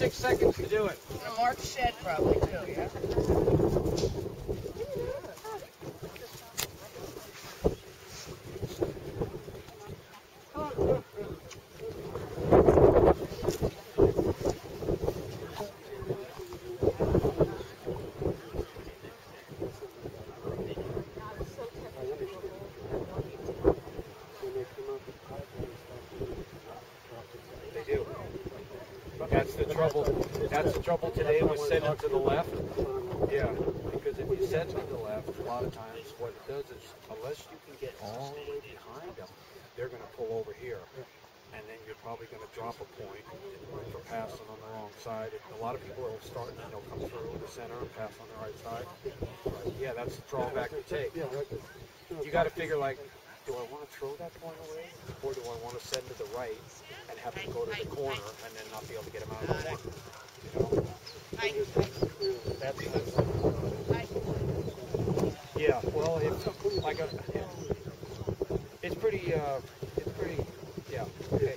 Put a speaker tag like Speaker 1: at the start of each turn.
Speaker 1: six seconds to do it.
Speaker 2: And a Mark Shed probably too, yeah?
Speaker 1: They do. That's the trouble. That's the trouble today with sending to the left. Yeah, because if you send to the left, a lot of times what it does is, unless you can get all the way behind them, they're going to pull over here. And then you're probably going to drop a point for passing on the wrong side. A lot of people will start, you know, come through the center and pass on the right side. Yeah, that's the drawback you take. You got to figure like, do I want to throw that point away, or do I want to send to the right and have him go to the corner and then not be able to get him out of the corner? You know, that's, that's yeah. Well, it's like a, it's pretty, uh, it's pretty, yeah. Okay.